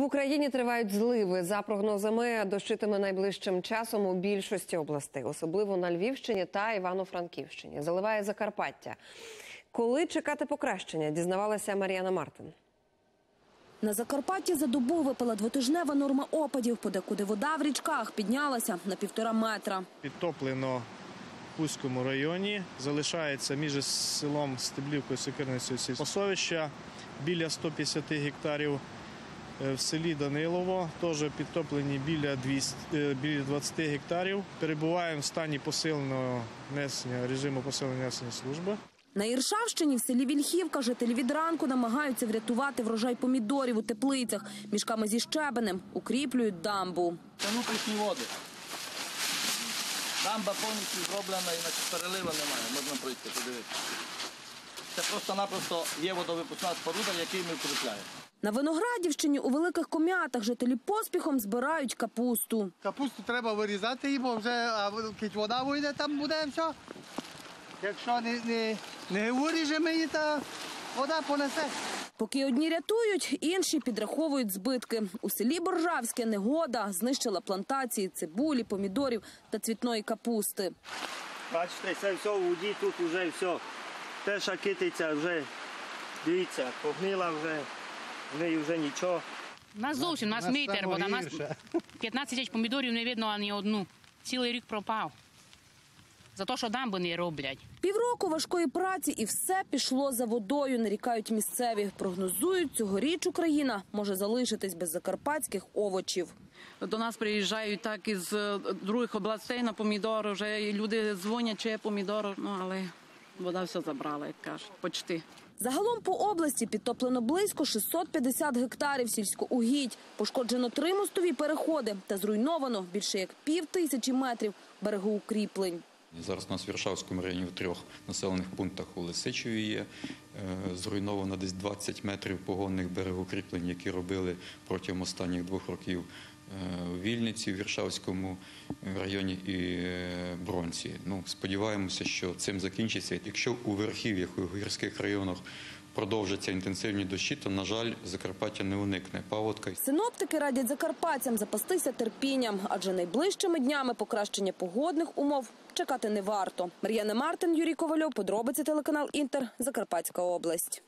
В Україні тривають зливи. За прогнозами дощитиме найближчим часом у більшості областей, особливо на Львівщині та Івано-Франківщині. Заливає Закарпаття. Коли чекати покращення, дізнавалася Мар'яна Мартин. На Закарпатті за добу випала двотижнева норма опадів, подекуди вода в річках піднялася на півтора метра. Підтоплено в Пузькому районі. Залишається між селом Стеблівкою Сокирницею сільпосовища біля 150 гектарів. Е, В селі Данилово теж підтоплені біля 200, е, біля 20 гектарів. Перебуваємо в стані посиленого несення режиму посиленого несення служби. На Іршавщині в селі Вільхівка жителі від ранку намагаються врятувати врожай помідорів у теплицях. Мішками зі щебенем укріплюють дамбу. Це внутрішні води. Дамба повністю зроблена, іначе перелива немає, можна пройти, подивитися. Це просто-напросто є водовипускна споруда, який ми укріпляємо. На Виноградівщині у великих ком'ятах жителі поспіхом збирають капусту. Капусту треба вирізати її, бо вже а, кить вода вийде, там буде все. Якщо не, не, не виріжемо її, то вода понесе. Поки одні рятують, інші підраховують збитки. У селі Боржавське негода знищила плантації цибулі, помідорів та цвітної капусти. Бачите, це все у воді, тут вже все. Перша китиця вже, дивіться, погнила вже, в неї вже нічого. У нас зовсім, у нас нас метр саме вода, нас гірше. 15 тисяч помідорів не видно ані одну. Цілий рік пропав. За те, що дамби не роблять. Півроку важкої праці і все пішло за водою, нарікають місцеві. Прогнозують, цьогоріч Україна може залишитись без закарпатських овочів. До нас приїжджають так із е, других областей на помідори. Вже і люди дзвонять, чи є помідори, ну але вода все забрала, як кажуть, почти. Загалом по області підтоплено близько 650 гектарів сільськоугідь. Пошкоджено три мостові переходи та зруйновано більше як пів тисячі метрів берегоукріплень. Зараз у нас в Віршавському районі в трьох населених пунктах у Лисичеві є. Е, Зруйновано десь 20 метрів погонних берегокріплень, які робили протягом останніх двох років е, у Вільниці, в Віршавському районі і е, Бронці. Ну, сподіваємося, що цим закінчиться. Якщо у верхів'ях, у гірських районах продовжаться інтенсивні дощі, то, на жаль, Закарпаття не уникне паводка. Синоптики радять закарпатцям запастися терпінням, адже найближчими днями покращення погодних умов чекати не варто. Мар'яна Мартин, Юрій Ковальов, подробиці телеканал Інтер, Закарпатська область.